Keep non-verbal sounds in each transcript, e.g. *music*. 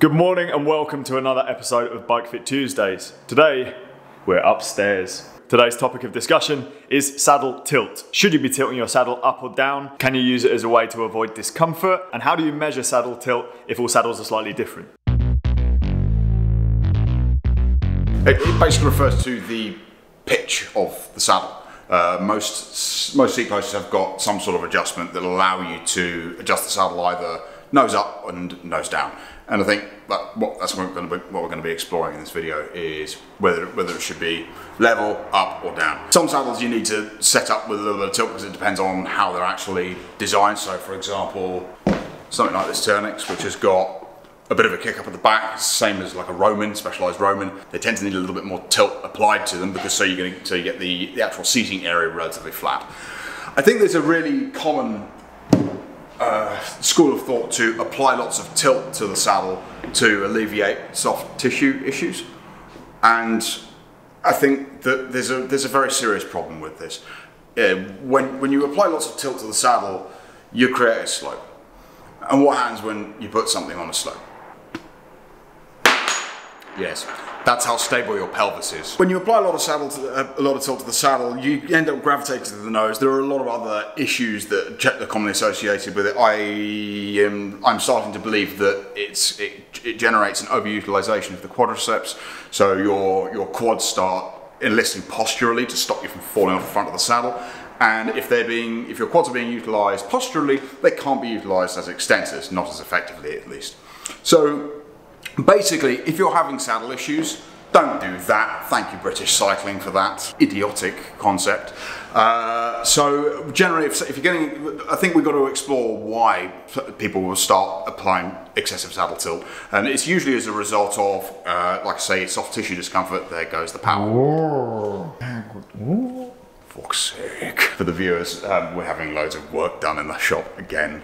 Good morning and welcome to another episode of Bike Fit Tuesdays. Today, we're upstairs. Today's topic of discussion is saddle tilt. Should you be tilting your saddle up or down? Can you use it as a way to avoid discomfort? And how do you measure saddle tilt if all saddles are slightly different? It, basically refers to the pitch of the saddle. Uh, most most seat posters have got some sort of adjustment that allow you to adjust the saddle either nose up and nose down. And I think that what that's what we're, going to be, what we're going to be exploring in this video is whether whether it should be level, up or down. Some saddles you need to set up with a little bit of tilt because it depends on how they're actually designed. So for example, something like this Turnix, which has got a bit of a kick up at the back, same as like a Romin, specialized Romin. They tend to need a little bit more tilt applied to them because so you're going to so you get the, the actual seating area relatively flat. I think there's a really common uh, school of thought to apply lots of tilt to the saddle to alleviate soft tissue issues, and I think that there's a there's a very serious problem with this. Uh, when when you apply lots of tilt to the saddle, you create a slope. And what happens when you put something on a slope? Yes, that's how stable your pelvis is. When you apply a lot of saddle, uh, a lot of tilt to the saddle, you end up gravitating to the nose. There are a lot of other issues that are commonly associated with it. I am I'm starting to believe that it's it, it generates an overutilization of the quadriceps, so your your quads start enlisting posturally to stop you from falling off the front of the saddle. And if they're being, if your quads are being utilised posturally, they can't be utilised as extensors, not as effectively at least. So Basically, if you're having saddle issues, don't do that. Thank you, British Cycling, for that idiotic concept. Uh, so generally, if, if, you're getting, I think we've got to explore why people will start applying excessive saddle tilt, and it's usually as a result of, uh, like I say, soft tissue discomfort. There goes the power. Fuck's sake. For the viewers, um, we're having loads of work done in the shop again.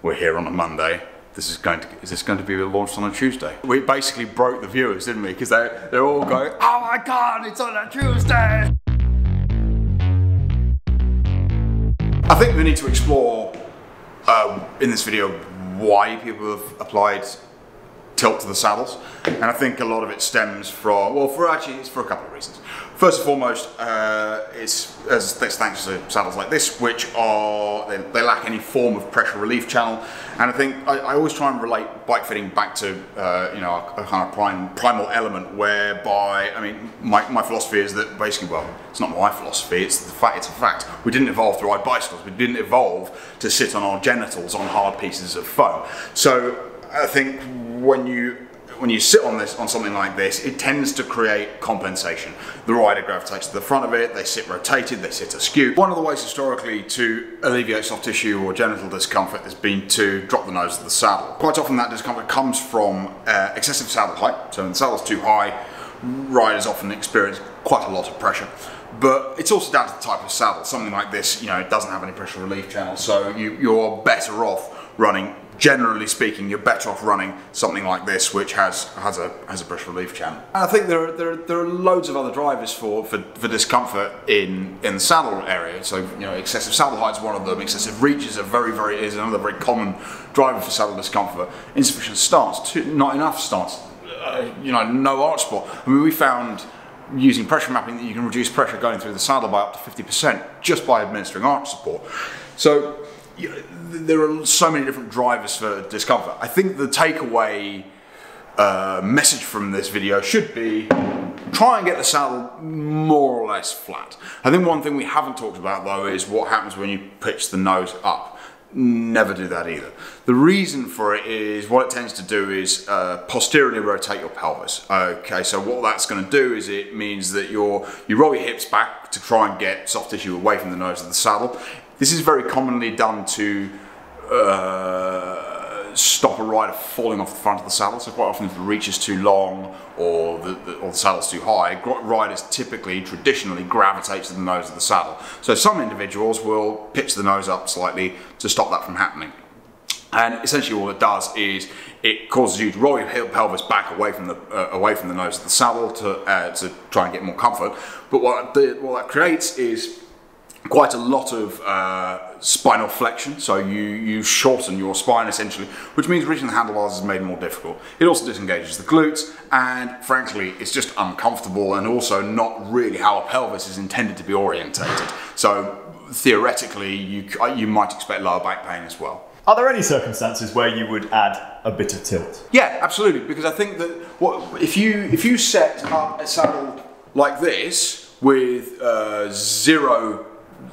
We're here on a Monday this is going to is this going to be launched on a Tuesday? We basically broke the viewers, didn't we? Because they they're all going, oh my god, it's on a Tuesday. I think we need to explore um, in this video why people have applied tilt to the saddles, and I think a lot of it stems from well, for actually it's for a couple of reasons. First and foremost, uh, it's, it's, thanks to saddles like this, which are they, they, lack any form of pressure relief channel. And I think I, I always try and relate bike fitting back to uh, you know a, a, kind of prime, primal element, whereby I mean my, my philosophy is that basically, well, it's not my philosophy. It's the fact. It's a fact. We didn't evolve to ride bicycles. We didn't evolve to sit on our genitals on hard pieces of foam. So I think when you when you sit on this on something like this, it tends to create compensation. The rider gravitates to the front of it, they sit rotated, they sit askew. One of the ways historically to alleviate soft tissue or genital discomfort has been to drop the nose of the saddle. Quite often that discomfort comes from uh, excessive saddle height, so when the saddle's too high, riders often experience quite a lot of pressure. But it's also down to the type of saddle. Something like this, you know, it doesn't have any pressure relief channel, so you, you're better off running generally speaking, you're better off running something like this, which has has a has a pressure relief channel. I think there are, there are, there are loads of other drivers for, for, for discomfort in in the saddle area. So you know, excessive saddle height is one of them. Excessive reach is a very very is another very common driver for saddle discomfort. Insufficient stance, too, not enough stance. Uh, you know, no arch support. I mean, we found using pressure mapping that you can reduce pressure going through the saddle by up to 50% just by administering arch support. So you know, there are so many different drivers for discomfort. I think the takeaway uh, message from this video should be try and get the saddle more or less flat. I think one thing we haven't talked about though is what happens when you pitch the nose up. Never do that either. The reason for it is what it tends to do is uh, posteriorly rotate your pelvis. Okay, so what that's going to do is it means that you you roll your hips back to try and get soft tissue away from the nose of the saddle. This is very commonly done to uh, stop a rider falling off the front of the saddle. So quite often if the reach is too long or the, the, or the saddle's too high, riders typically, traditionally gravitate to the nose of the saddle. So some individuals will pitch the nose up slightly to stop that from happening. And essentially all it does is it causes you to roll your pelvis back away from the uh, away from the nose of the saddle to uh, to try and get more comfort. But what the, what that creates is quite a lot of uh, spinal flexion, so you, you shorten your spine essentially, which means reaching the handlebars is made more difficult. It also disengages the glutes, and frankly, it's just uncomfortable and also not really how a pelvis is intended to be orientated. So theoretically, you, you might expect lower back pain as well. Are there any circumstances where you would add a bit of tilt? Yeah, absolutely. Because I think that what if you if you set up a saddle like this with uh, zero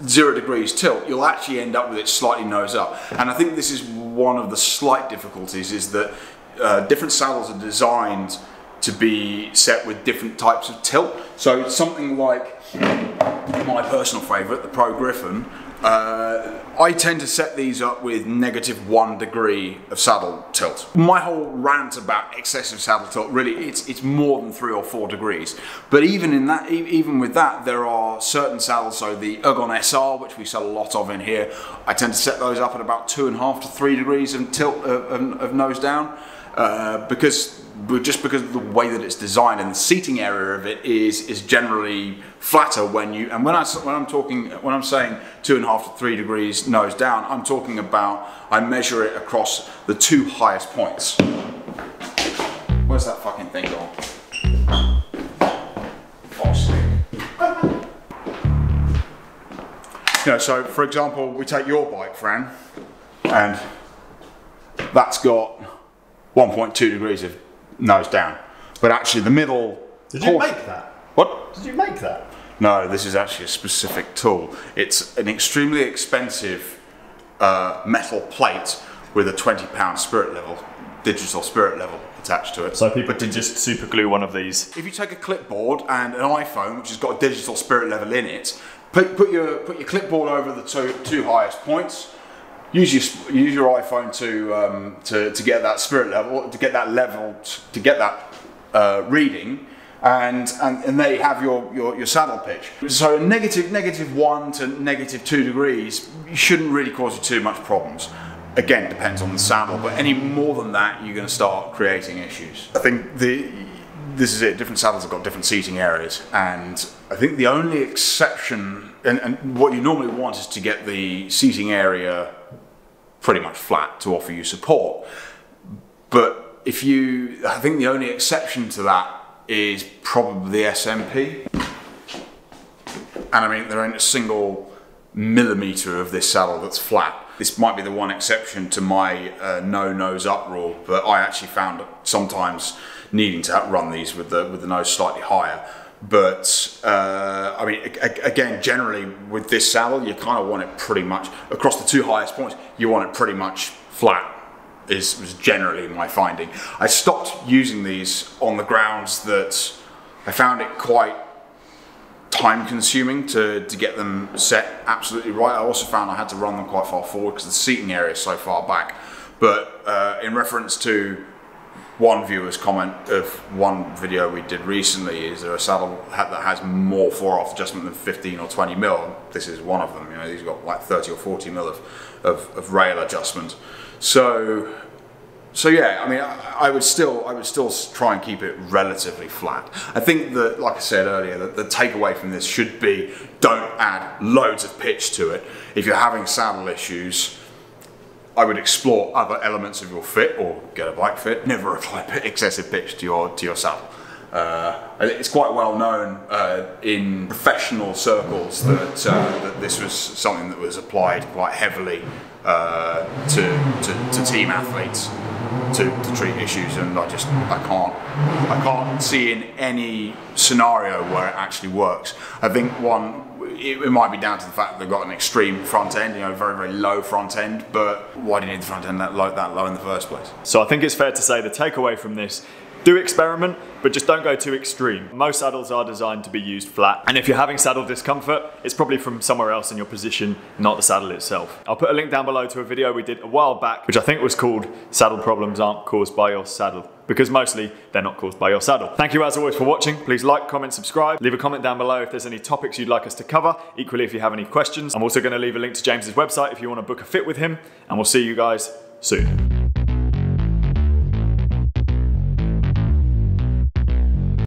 zero degrees tilt, you'll actually end up with it slightly nose up. And I think this is one of the slight difficulties is that uh, different saddles are designed to be set with different types of tilt. So something like my personal favourite, the Pro Griffon, uh, I tend to set these up with negative one degree of saddle tilt. My whole rant about excessive saddle tilt, really, it's it's more than three or four degrees. But even in that, even with that, there are certain saddles. So the Ergon SR, which we sell a lot of in here, I tend to set those up at about two and a half to three degrees of tilt of, of, of nose down, uh, because just because of the way that it's designed and the seating area of it is is generally flatter when you and when I when I'm talking when I'm saying two and a half to three degrees nose down I'm talking about I measure it across the two highest points. Where's that fucking thing gone? You know so for example we take your bike Fran and that's got 1.2 degrees of nose down. But actually, the middle. Did you make that? What? Did you make that? No, this is actually a specific tool. It's an extremely expensive uh, metal plate with a 20 pound spirit level, digital spirit level attached to it. So people can just super glue one of these. If you take a clipboard and an iPhone, which has got a digital spirit level in it, put, put your put your clipboard over the two, two highest points, use your use your iPhone to um, to to get that spirit level, to get that level, to get that uh, reading, and, and and there you have your, your your saddle pitch. So negative negative one to negative two degrees shouldn't really cause you too much problems. Again, depends on the saddle, but any more than that, you're going to start creating issues. I think the this is it. Different saddles have got different seating areas, and I think the only exception, and, and what you normally want is to get the seating area pretty much flat to offer you support. But if you, I think the only exception to that is probably the SMP. And I mean, there ain't a single millimeter of this saddle that's flat. This might be the one exception to my uh, no nose up rule, but I actually found sometimes needing to run these with the with the nose slightly higher. But uh, I mean, again, generally with this saddle, you kind of want it pretty much across the two highest points. You want it pretty much flat. Is was generally my finding. I stopped using these on the grounds that I found it quite time consuming to, to get them set absolutely right. I also found I had to run them quite far forward because the seating area is so far back. But uh, in reference to one viewer's comment of one video we did recently is there a saddle that has more fore-aft adjustment than 15 or 20 mil. This is one of them you know these got like 30 or 40 mil of, of, of rail adjustment. So so yeah I mean I, I, would still I would still try and keep it relatively flat. I think that like I said earlier that the takeaway from this should be don't add loads of pitch to it. If you're having saddle issues I would explore other elements of your fit or get a bike fit. Never apply *laughs* excessive pitch to your to your saddle. Uh, it's quite well known uh, in professional circles that, uh, that this was something that was applied quite heavily uh, to, to, to, team athletes to, to treat issues, and I just I can't I can't see in any scenario where it actually works. I think one it, it, might be down to the fact that they've got an extreme front end, you know, very, very low front end, but why do you need the front end that low, that low in the first place? So I think it's fair to say the takeaway from this do experiment, but just don't go too extreme. Most saddles are designed to be used flat, and if you're having saddle discomfort, it's probably from somewhere else in your position, not the saddle itself. I'll put a link down below to a video we did a while back, which I think was called Saddle Problems Aren't Caused by Your Saddle because mostly they're not caused by your saddle. Thank you as always for watching. Please like, comment, subscribe. Leave a comment down below if there's any topics you'd like us to cover. Equally, if you have any questions. I'm also gonna leave a link to James's website if you wanna book a fit with him, and we'll see you guys soon.